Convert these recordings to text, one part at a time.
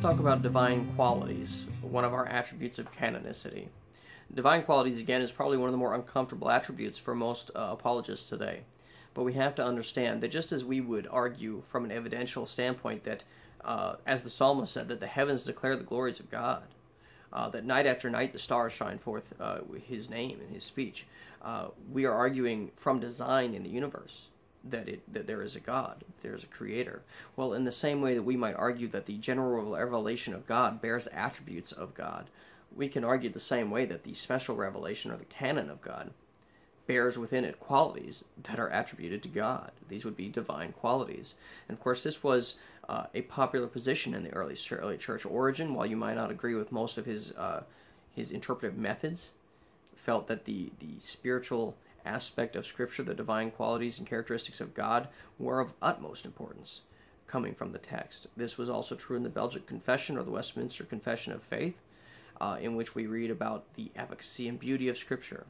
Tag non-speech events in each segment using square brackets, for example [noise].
talk about divine qualities, one of our attributes of canonicity. Divine qualities, again, is probably one of the more uncomfortable attributes for most uh, apologists today. But we have to understand that just as we would argue from an evidential standpoint that, uh, as the psalmist said, that the heavens declare the glories of God, uh, that night after night the stars shine forth uh, his name and his speech, uh, we are arguing from design in the universe that it that there is a God, there is a creator. Well, in the same way that we might argue that the general revelation of God bears attributes of God, we can argue the same way that the special revelation or the canon of God bears within it qualities that are attributed to God. These would be divine qualities. And of course, this was uh, a popular position in the early early church. Origen, while you might not agree with most of his uh, his interpretive methods, felt that the the spiritual aspect of Scripture, the divine qualities and characteristics of God, were of utmost importance coming from the text. This was also true in the Belgic Confession or the Westminster Confession of Faith, uh, in which we read about the efficacy and beauty of Scripture.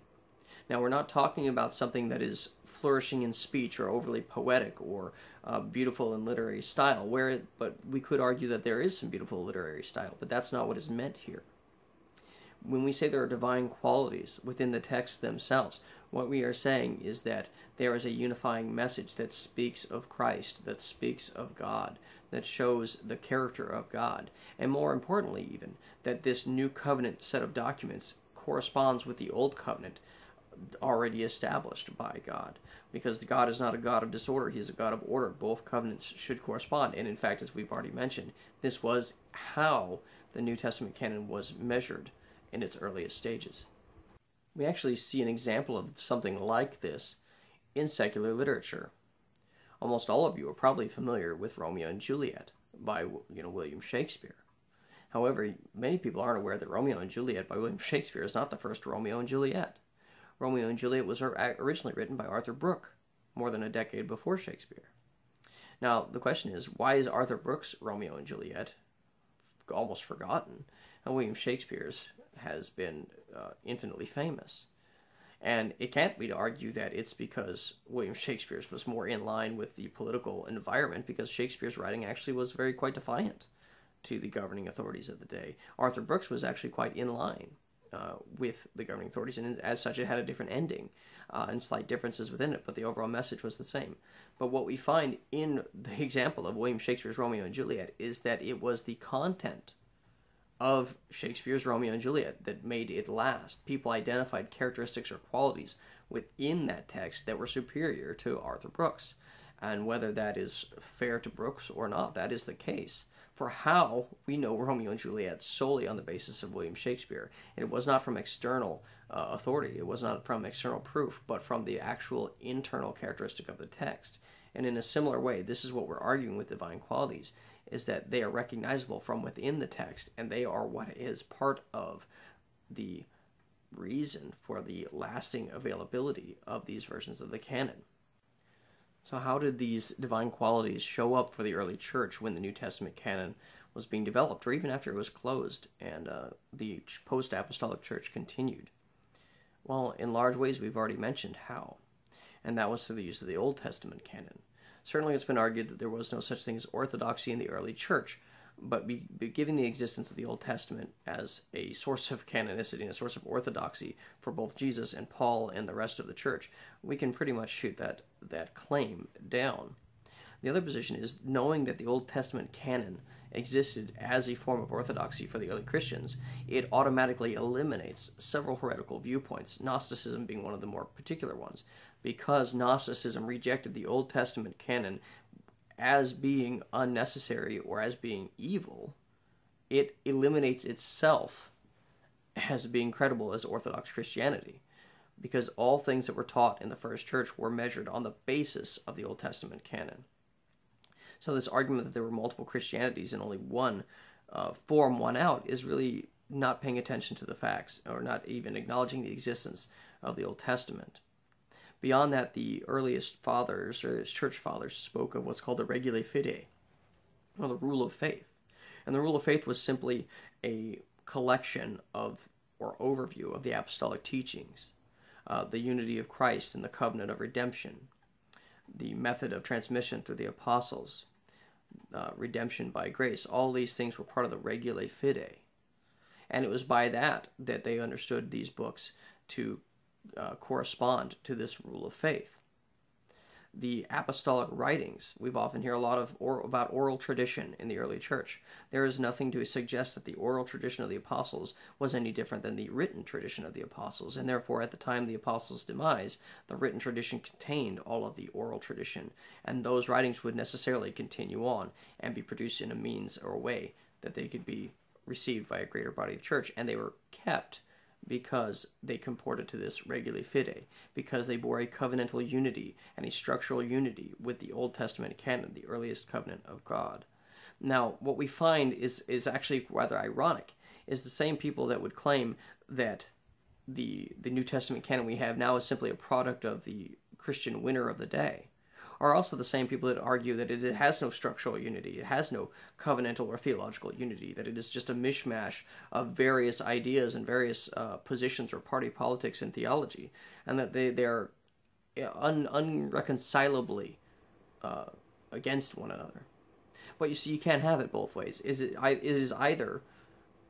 Now, we're not talking about something that is flourishing in speech or overly poetic or uh, beautiful in literary style, where, but we could argue that there is some beautiful literary style, but that's not what is meant here when we say there are divine qualities within the text themselves, what we are saying is that there is a unifying message that speaks of Christ, that speaks of God, that shows the character of God, and more importantly, even, that this new covenant set of documents corresponds with the old covenant already established by God. Because God is not a God of disorder, He is a God of order. Both covenants should correspond. And in fact, as we've already mentioned, this was how the New Testament canon was measured in its earliest stages. We actually see an example of something like this in secular literature. Almost all of you are probably familiar with Romeo and Juliet by you know William Shakespeare. However, many people aren't aware that Romeo and Juliet by William Shakespeare is not the first Romeo and Juliet. Romeo and Juliet was uh, originally written by Arthur Brooke, more than a decade before Shakespeare. Now, the question is, why is Arthur Brooke's Romeo and Juliet almost forgotten, and William Shakespeare's has been uh, infinitely famous. And it can't be to argue that it's because William Shakespeare's was more in line with the political environment, because Shakespeare's writing actually was very quite defiant to the governing authorities of the day. Arthur Brooke's was actually quite in line uh, with the governing authorities, and as such, it had a different ending uh, and slight differences within it, but the overall message was the same. But what we find in the [laughs] example of William Shakespeare's Romeo and Juliet is that it was the content of Shakespeare's Romeo and Juliet that made it last. People identified characteristics or qualities within that text that were superior to Arthur Brooke's. And whether that is fair to Brooks or not, that is the case. For how we know Romeo and Juliet solely on the basis of William Shakespeare. It was not from external uh, authority, it was not from external proof, but from the actual internal characteristic of the text. And in a similar way, this is what we're arguing with divine qualities is that they are recognizable from within the text and they are what is part of the reason for the lasting availability of these versions of the canon. So, how did these divine qualities show up for the early church when the New Testament canon was being developed, or even after it was closed and uh, the post apostolic church continued? Well, in large ways, we've already mentioned how, and that was through the use of the Old Testament canon. Certainly, it's been argued that there was no such thing as orthodoxy in the early church, but be, be given the existence of the Old Testament as a source of canonicity and a source of orthodoxy for both Jesus and Paul and the rest of the church, we can pretty much shoot that, that claim down. The other position is knowing that the Old Testament canon existed as a form of orthodoxy for the early Christians, it automatically eliminates several heretical viewpoints, Gnosticism being one of the more particular ones, because Gnosticism rejected the Old Testament canon as being unnecessary or as being evil, it eliminates itself as being credible as Orthodox Christianity. Because all things that were taught in the first church were measured on the basis of the Old Testament canon. So, this argument that there were multiple Christianities and only one uh, form one out is really not paying attention to the facts or not even acknowledging the existence of the Old Testament. Beyond that, the earliest fathers, or church fathers, spoke of what's called the regula fidei, or the rule of faith. And the rule of faith was simply a collection of, or overview of the apostolic teachings, uh, the unity of Christ and the covenant of redemption, the method of transmission through the apostles, uh, redemption by grace. All these things were part of the regulae fidei. And it was by that that they understood these books to uh, correspond to this rule of faith the apostolic writings. We've often hear a lot of or, about oral tradition in the early church. There is nothing to suggest that the oral tradition of the apostles was any different than the written tradition of the apostles, and therefore at the time of the apostles' demise, the written tradition contained all of the oral tradition, and those writings would necessarily continue on and be produced in a means or way that they could be received by a greater body of church, and they were kept because they comported to this regulae fide, because they bore a covenantal unity and a structural unity with the Old Testament canon, the earliest covenant of God. Now, what we find is, is actually rather ironic, is the same people that would claim that the, the New Testament canon we have now is simply a product of the Christian winner of the day are also the same people that argue that it has no structural unity, it has no covenantal or theological unity, that it is just a mishmash of various ideas and various uh, positions or party politics and theology, and that they, they are un, unreconcilably uh, against one another. But you see, you can't have it both ways. Is it? It is either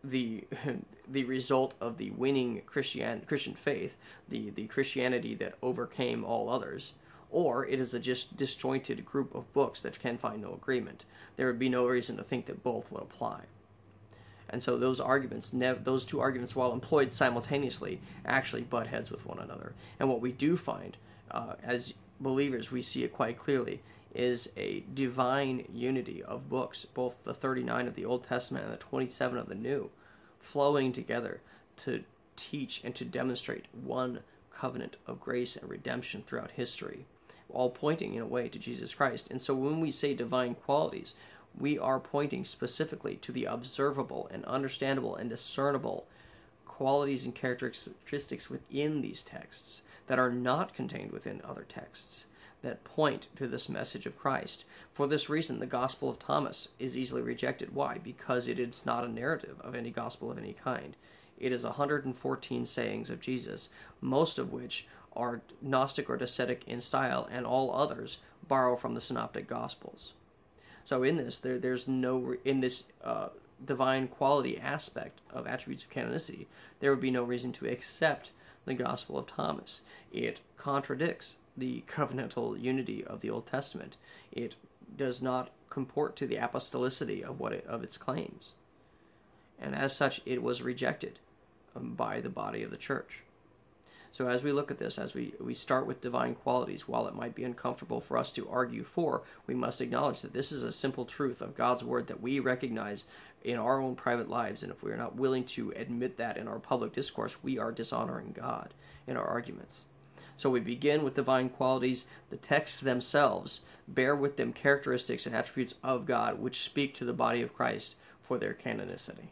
the [laughs] the result of the winning Christian Christian faith, the the Christianity that overcame all others, or it is a just disjointed group of books that can find no agreement. There would be no reason to think that both would apply. And so those arguments, those two arguments, while employed simultaneously, actually butt heads with one another. And what we do find, uh, as believers, we see it quite clearly, is a divine unity of books, both the 39 of the Old Testament and the 27 of the New, flowing together to teach and to demonstrate one covenant of grace and redemption throughout history all pointing in a way to Jesus Christ. And so when we say divine qualities, we are pointing specifically to the observable and understandable and discernible qualities and characteristics within these texts that are not contained within other texts that point to this message of Christ. For this reason, the Gospel of Thomas is easily rejected. Why? Because it is not a narrative of any gospel of any kind. It is 114 sayings of Jesus, most of which are Gnostic or Docetic in style, and all others borrow from the Synoptic Gospels. So in this, there, there's no in this uh, divine quality aspect of attributes of canonicity, there would be no reason to accept the Gospel of Thomas. It contradicts the [laughs] covenantal unity of the Old Testament. It does not comport to the apostolicity of what it, of its claims, and as such, it was rejected um, by the body of the church. So as we look at this, as we, we start with divine qualities, while it might be uncomfortable for us to argue for, we must acknowledge that this is a simple truth of God's word that we recognize in our own private lives. And if we are not willing to admit that in our public discourse, we are dishonoring God in our arguments. So we begin with divine qualities. The texts themselves bear with them characteristics and attributes of God which speak to the body of Christ for their canonicity.